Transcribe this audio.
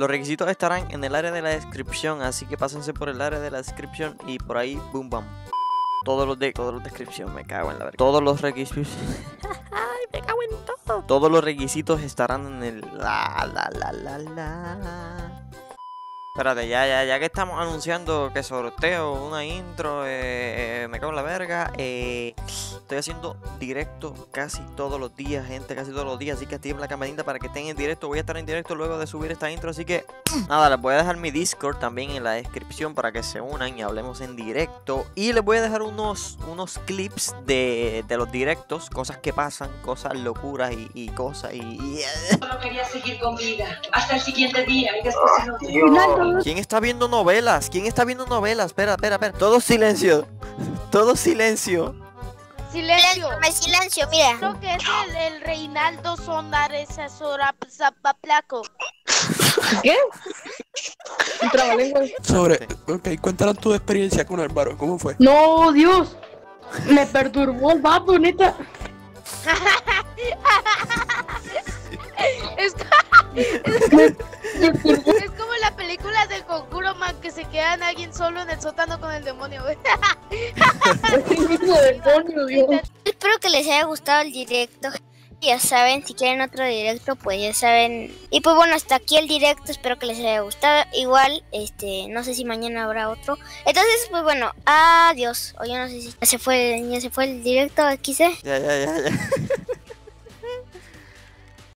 Los requisitos estarán en el área de la descripción, así que pásense por el área de la descripción y por ahí, boom, bam. Todos los de todos los descripción, me cago en la verga. Todos los requisitos. Ay, me cago en todo. Todos los requisitos estarán en el la la la la la. Espérate, ya, ya, ya que estamos anunciando que sorteo una intro, eh, me cago en la verga. Eh, estoy haciendo directo casi todos los días, gente, casi todos los días. Así que activen la campanita para que estén en directo. Voy a estar en directo luego de subir esta intro. Así que nada, les voy a dejar mi Discord también en la descripción para que se unan y hablemos en directo. Y les voy a dejar unos, unos clips de, de los directos, cosas que pasan, cosas locuras y, y cosas. Y, y- Solo quería seguir con vida hasta el siguiente día y después se nos ¿Quién está viendo novelas? ¿Quién está viendo novelas? Espera, espera, espera. Todo silencio. Todo silencio. Silencio. Silencio, silencio, mira. Creo que es el, el Reinaldo Sonar esa Sora Zapaplaco. ¿Qué? Sobre, ok, cuéntanos tu experiencia con Álvaro, ¿cómo fue? No, Dios. Me perturbó el vato, neta. Es, quedan alguien solo en el sótano con el demonio, güey. Hijo de demonio, Dios. Espero que les haya gustado el directo. Ya saben, si quieren otro directo, pues ya saben. Y pues bueno, hasta aquí el directo. Espero que les haya gustado. Igual, este, no sé si mañana habrá otro. Entonces, pues bueno, adiós. O yo no sé si ya se fue, ya se fue el directo, aquí sé. Ya, ya, ya, ya.